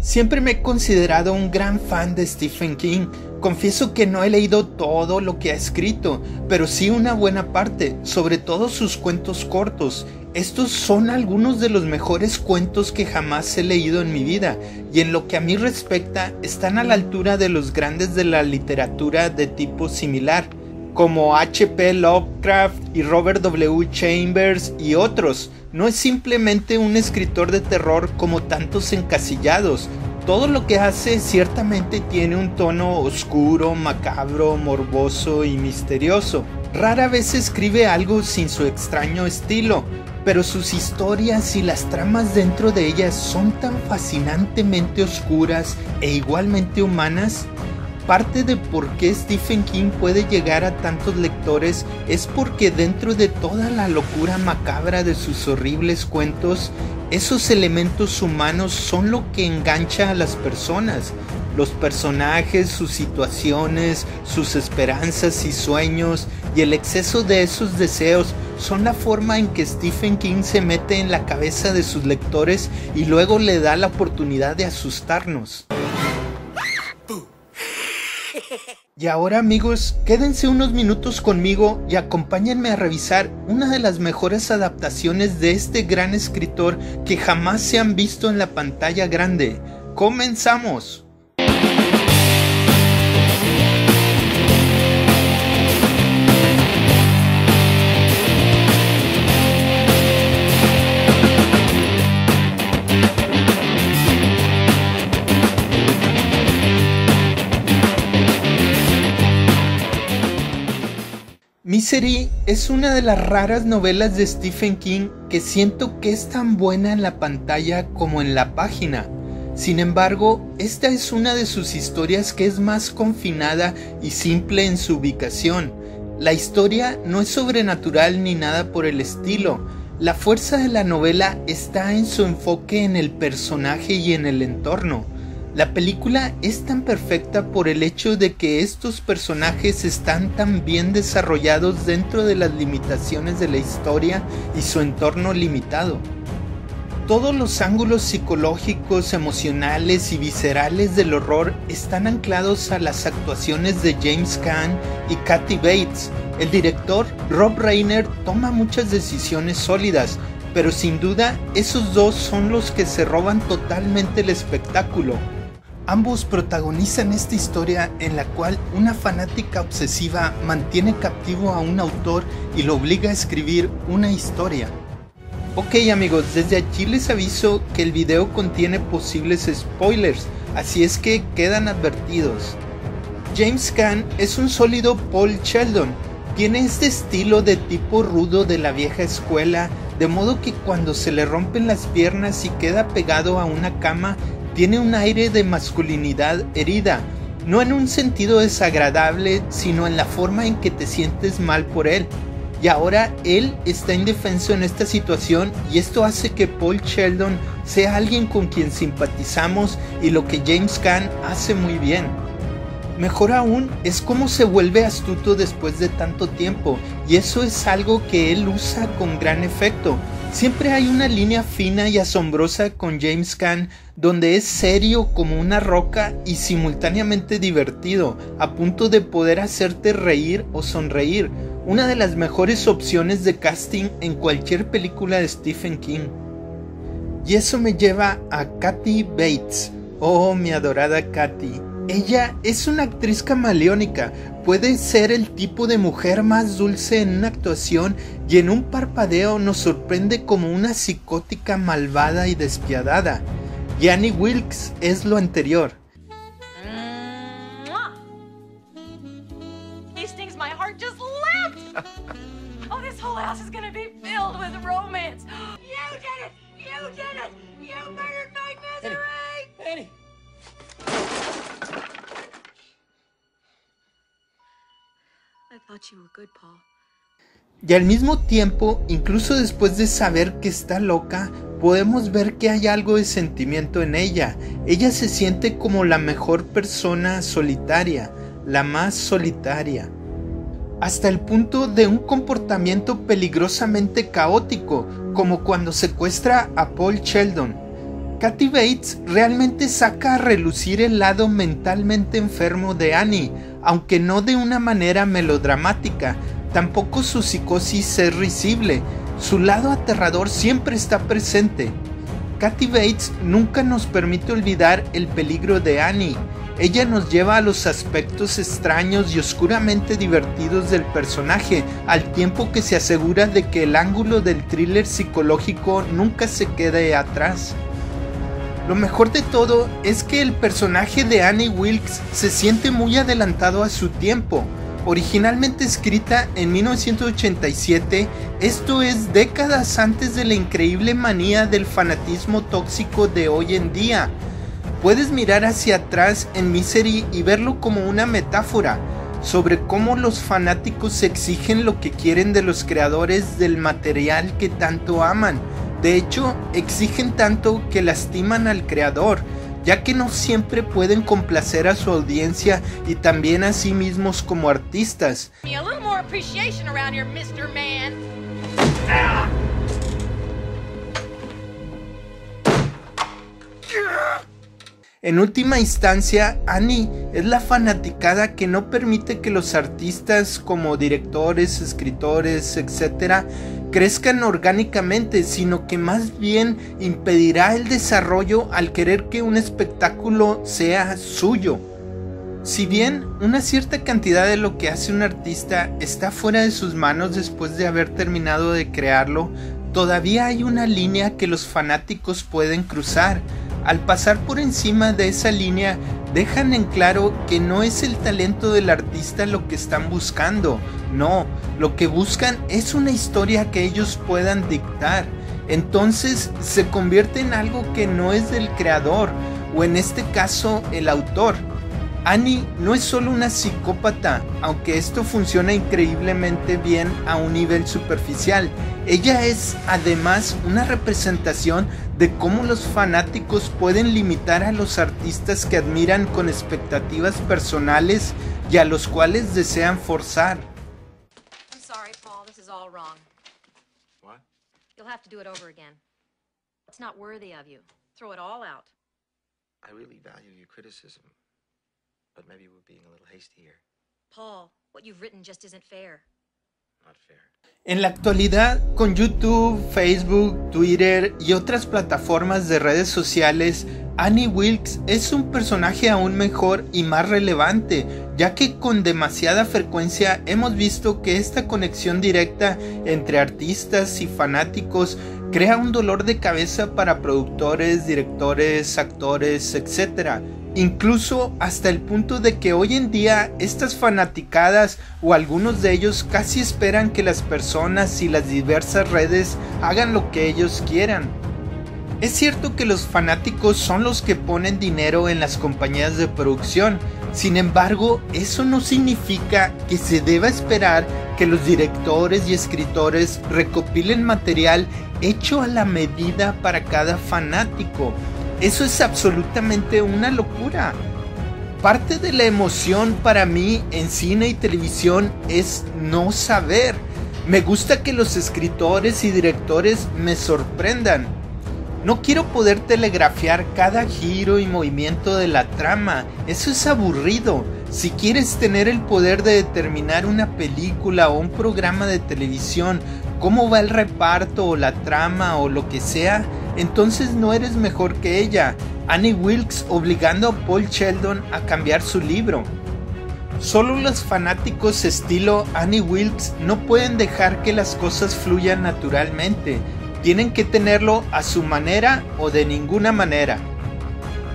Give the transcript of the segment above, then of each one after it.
Siempre me he considerado un gran fan de Stephen King. Confieso que no he leído todo lo que ha escrito, pero sí una buena parte, sobre todo sus cuentos cortos. Estos son algunos de los mejores cuentos que jamás he leído en mi vida, y en lo que a mí respecta están a la altura de los grandes de la literatura de tipo similar, como H.P. Lovecraft y Robert W. Chambers y otros no es simplemente un escritor de terror como tantos encasillados. Todo lo que hace ciertamente tiene un tono oscuro, macabro, morboso y misterioso. Rara vez escribe algo sin su extraño estilo, pero sus historias y las tramas dentro de ellas son tan fascinantemente oscuras e igualmente humanas Parte de por qué Stephen King puede llegar a tantos lectores es porque dentro de toda la locura macabra de sus horribles cuentos, esos elementos humanos son lo que engancha a las personas. Los personajes, sus situaciones, sus esperanzas y sueños y el exceso de esos deseos son la forma en que Stephen King se mete en la cabeza de sus lectores y luego le da la oportunidad de asustarnos. Y ahora amigos, quédense unos minutos conmigo y acompáñenme a revisar una de las mejores adaptaciones de este gran escritor que jamás se han visto en la pantalla grande. ¡Comenzamos! Misery es una de las raras novelas de Stephen King que siento que es tan buena en la pantalla como en la página. Sin embargo, esta es una de sus historias que es más confinada y simple en su ubicación. La historia no es sobrenatural ni nada por el estilo. La fuerza de la novela está en su enfoque en el personaje y en el entorno. La película es tan perfecta por el hecho de que estos personajes están tan bien desarrollados dentro de las limitaciones de la historia y su entorno limitado. Todos los ángulos psicológicos, emocionales y viscerales del horror están anclados a las actuaciones de James Caan y Kathy Bates. El director Rob Reiner toma muchas decisiones sólidas, pero sin duda esos dos son los que se roban totalmente el espectáculo. Ambos protagonizan esta historia en la cual una fanática obsesiva mantiene captivo a un autor y lo obliga a escribir una historia. Ok amigos, desde aquí les aviso que el video contiene posibles spoilers, así es que quedan advertidos. James Caan es un sólido Paul Sheldon, tiene este estilo de tipo rudo de la vieja escuela, de modo que cuando se le rompen las piernas y queda pegado a una cama tiene un aire de masculinidad herida, no en un sentido desagradable, sino en la forma en que te sientes mal por él. Y ahora él está indefenso en esta situación y esto hace que Paul Sheldon sea alguien con quien simpatizamos y lo que James Caan hace muy bien. Mejor aún es cómo se vuelve astuto después de tanto tiempo y eso es algo que él usa con gran efecto. Siempre hay una línea fina y asombrosa con James Caan donde es serio como una roca y simultáneamente divertido, a punto de poder hacerte reír o sonreír, una de las mejores opciones de casting en cualquier película de Stephen King. Y eso me lleva a Kathy Bates. Oh, mi adorada Kathy. Ella es una actriz camaleónica, puede ser el tipo de mujer más dulce en una actuación y en un parpadeo nos sorprende como una psicótica malvada y despiadada. Y Wilkes es lo anterior. Y al mismo tiempo, incluso después de saber que está loca, podemos ver que hay algo de sentimiento en ella. Ella se siente como la mejor persona solitaria, la más solitaria. Hasta el punto de un comportamiento peligrosamente caótico, como cuando secuestra a Paul Sheldon. Kathy Bates realmente saca a relucir el lado mentalmente enfermo de Annie, aunque no de una manera melodramática, tampoco su psicosis es risible, su lado aterrador siempre está presente. Kathy Bates nunca nos permite olvidar el peligro de Annie, ella nos lleva a los aspectos extraños y oscuramente divertidos del personaje, al tiempo que se asegura de que el ángulo del thriller psicológico nunca se quede atrás. Lo mejor de todo es que el personaje de Annie Wilkes se siente muy adelantado a su tiempo. Originalmente escrita en 1987, esto es décadas antes de la increíble manía del fanatismo tóxico de hoy en día. Puedes mirar hacia atrás en Misery y verlo como una metáfora sobre cómo los fanáticos exigen lo que quieren de los creadores del material que tanto aman de hecho, exigen tanto que lastiman al creador, ya que no siempre pueden complacer a su audiencia y también a sí mismos como artistas. En última instancia, Annie es la fanaticada que no permite que los artistas como directores, escritores, etc., crezcan orgánicamente, sino que más bien impedirá el desarrollo al querer que un espectáculo sea suyo. Si bien una cierta cantidad de lo que hace un artista está fuera de sus manos después de haber terminado de crearlo, todavía hay una línea que los fanáticos pueden cruzar, al pasar por encima de esa línea, dejan en claro que no es el talento del artista lo que están buscando, no, lo que buscan es una historia que ellos puedan dictar. Entonces se convierte en algo que no es del creador, o en este caso el autor, Annie no es solo una psicópata, aunque esto funciona increíblemente bien a un nivel superficial. Ella es además una representación de cómo los fanáticos pueden limitar a los artistas que admiran con expectativas personales y a los cuales desean forzar. I'm sorry, Paul, this is all wrong. What? You'll have to do it over again. It's not worthy of you. Throw it all out. I really value your criticism. But maybe we're being a little hasty here. Paul, what you've written just isn't fair. Not fair. En la actualidad, con YouTube, Facebook, Twitter y otras plataformas de redes sociales, Annie Wilkes es un personaje aún mejor y más relevante, ya que con demasiada frecuencia hemos visto que esta conexión directa entre artistas y fanáticos crea un dolor de cabeza para productores, directores, actores, etc incluso hasta el punto de que hoy en día estas fanaticadas o algunos de ellos casi esperan que las personas y las diversas redes hagan lo que ellos quieran. Es cierto que los fanáticos son los que ponen dinero en las compañías de producción, sin embargo, eso no significa que se deba esperar que los directores y escritores recopilen material hecho a la medida para cada fanático. Eso es absolutamente una locura. Parte de la emoción para mí en cine y televisión es no saber. Me gusta que los escritores y directores me sorprendan. No quiero poder telegrafiar cada giro y movimiento de la trama. Eso es aburrido. Si quieres tener el poder de determinar una película o un programa de televisión, cómo va el reparto o la trama o lo que sea, entonces no eres mejor que ella. Annie Wilkes obligando a Paul Sheldon a cambiar su libro. Solo los fanáticos estilo Annie Wilkes no pueden dejar que las cosas fluyan naturalmente. Tienen que tenerlo a su manera o de ninguna manera.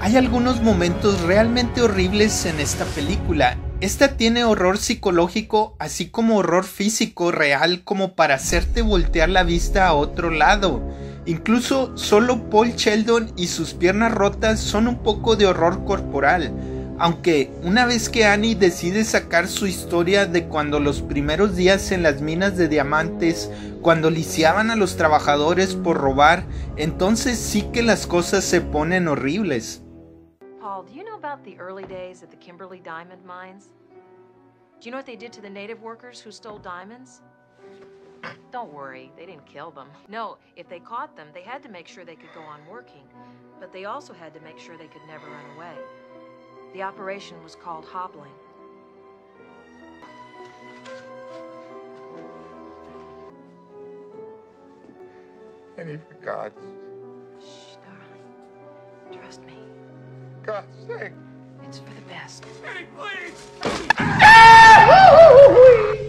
Hay algunos momentos realmente horribles en esta película. Esta tiene horror psicológico así como horror físico real como para hacerte voltear la vista a otro lado. Incluso solo Paul Sheldon y sus piernas rotas son un poco de horror corporal. Aunque una vez que Annie decide sacar su historia de cuando los primeros días en las minas de diamantes, cuando lisiaban a los trabajadores por robar, entonces sí que las cosas se ponen horribles. Paul, do you know about the early days at the Kimberly Diamond mines? Do you know what they did to the native workers who stole diamonds? Don't worry, they didn't kill them. No, if they caught them, they had to make sure they could go on working. But they also had to make sure they could never run away. The operation was called hobbling. Any for God's, Shh, darling. Trust me. God's sake. It's for the best. Eddie, please.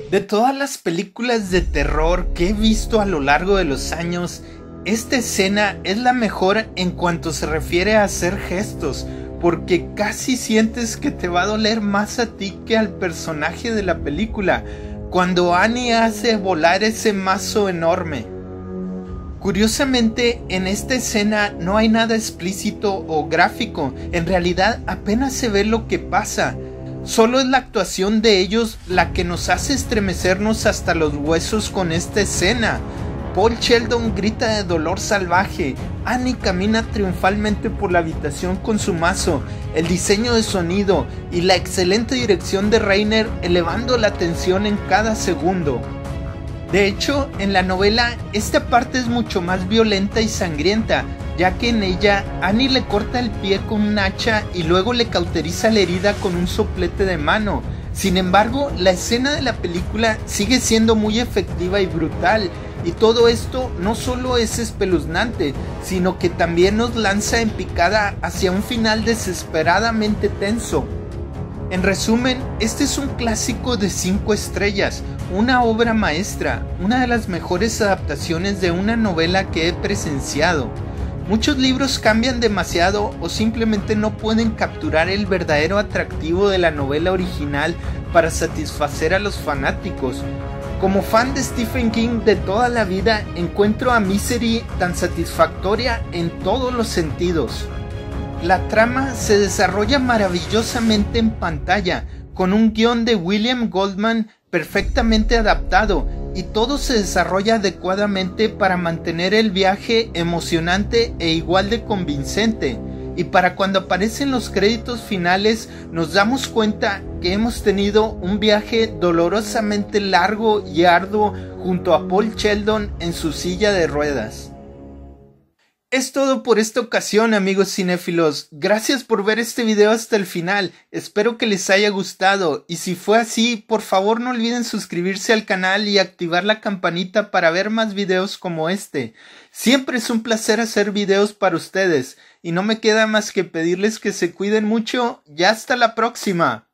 De todas las películas de terror que he visto a lo largo de los años, esta escena es la mejor en cuanto se refiere a hacer gestos, porque casi sientes que te va a doler más a ti que al personaje de la película, cuando Annie hace volar ese mazo enorme. Curiosamente, en esta escena no hay nada explícito o gráfico, en realidad apenas se ve lo que pasa. Solo es la actuación de ellos la que nos hace estremecernos hasta los huesos con esta escena. Paul Sheldon grita de dolor salvaje, Annie camina triunfalmente por la habitación con su mazo, el diseño de sonido y la excelente dirección de Rainer elevando la tensión en cada segundo. De hecho, en la novela esta parte es mucho más violenta y sangrienta, ya que en ella Annie le corta el pie con un hacha y luego le cauteriza la herida con un soplete de mano. Sin embargo, la escena de la película sigue siendo muy efectiva y brutal, y todo esto no solo es espeluznante, sino que también nos lanza en picada hacia un final desesperadamente tenso. En resumen, este es un clásico de 5 estrellas, una obra maestra, una de las mejores adaptaciones de una novela que he presenciado. Muchos libros cambian demasiado o simplemente no pueden capturar el verdadero atractivo de la novela original para satisfacer a los fanáticos. Como fan de Stephen King de toda la vida, encuentro a Misery tan satisfactoria en todos los sentidos. La trama se desarrolla maravillosamente en pantalla, con un guion de William Goldman perfectamente adaptado y todo se desarrolla adecuadamente para mantener el viaje emocionante e igual de convincente. Y para cuando aparecen los créditos finales nos damos cuenta que hemos tenido un viaje dolorosamente largo y arduo junto a Paul Sheldon en su silla de ruedas. Es todo por esta ocasión amigos cinéfilos, gracias por ver este video hasta el final, espero que les haya gustado y si fue así, por favor no olviden suscribirse al canal y activar la campanita para ver más videos como este. Siempre es un placer hacer videos para ustedes y no me queda más que pedirles que se cuiden mucho y hasta la próxima.